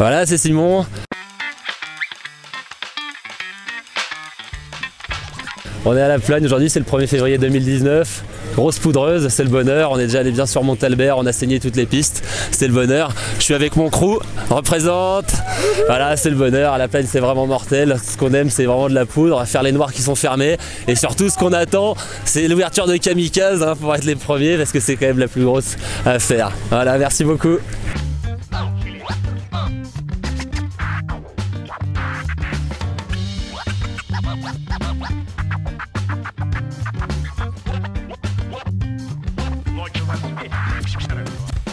Voilà, c'est Simon. On est à la plagne aujourd'hui, c'est le 1er février 2019. Grosse poudreuse, c'est le bonheur. On est déjà allé bien sur Montalbert, on a saigné toutes les pistes. C'est le bonheur. Je suis avec mon crew, représente. Voilà, c'est le bonheur. À la plagne, c'est vraiment mortel. Ce qu'on aime, c'est vraiment de la poudre. Faire les noirs qui sont fermés. Et surtout, ce qu'on attend, c'est l'ouverture de Kamikaze hein, pour être les premiers parce que c'est quand même la plus grosse à faire. Voilà, merci beaucoup. Like you have to be.